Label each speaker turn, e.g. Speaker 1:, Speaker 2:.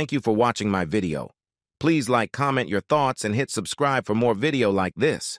Speaker 1: Thank you for watching my video. Please like, comment your thoughts, and hit subscribe for more video like this.